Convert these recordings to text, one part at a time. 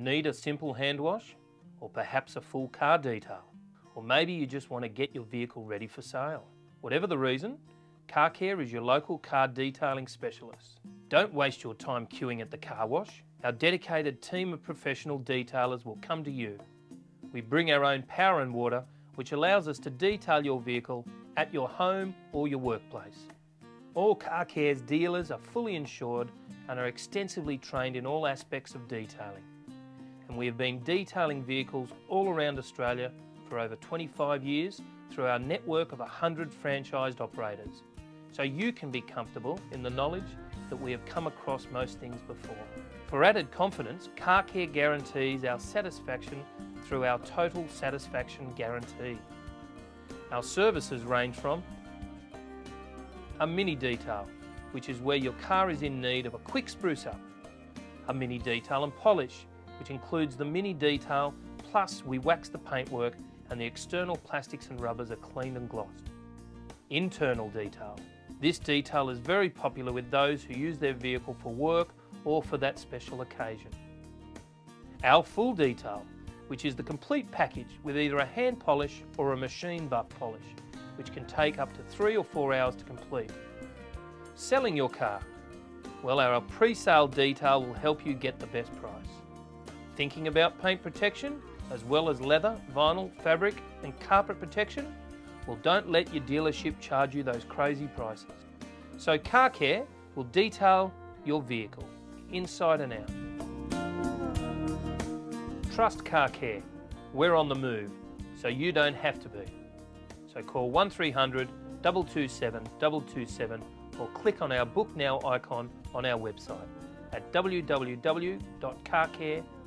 Need a simple hand wash? Or perhaps a full car detail? Or maybe you just want to get your vehicle ready for sale? Whatever the reason, Car Care is your local car detailing specialist. Don't waste your time queuing at the car wash. Our dedicated team of professional detailers will come to you. We bring our own power and water, which allows us to detail your vehicle at your home or your workplace. All Car Care's dealers are fully insured and are extensively trained in all aspects of detailing. And we have been detailing vehicles all around Australia for over 25 years through our network of 100 franchised operators. So you can be comfortable in the knowledge that we have come across most things before. For added confidence, Car Care guarantees our satisfaction through our Total Satisfaction Guarantee. Our services range from a mini detail, which is where your car is in need of a quick spruce up, a mini detail and polish, which includes the mini detail plus we wax the paintwork and the external plastics and rubbers are cleaned and glossed. Internal detail. This detail is very popular with those who use their vehicle for work or for that special occasion. Our full detail, which is the complete package with either a hand polish or a machine buff polish, which can take up to three or four hours to complete. Selling your car. Well, our pre-sale detail will help you get the best price. Thinking about paint protection, as well as leather, vinyl, fabric and carpet protection? Well, don't let your dealership charge you those crazy prices. So Car Care will detail your vehicle, inside and out. Trust Car Care. We're on the move, so you don't have to be. So call 1300 227 227 or click on our Book Now icon on our website at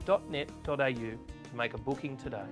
www.carcare.net.au to make a booking today.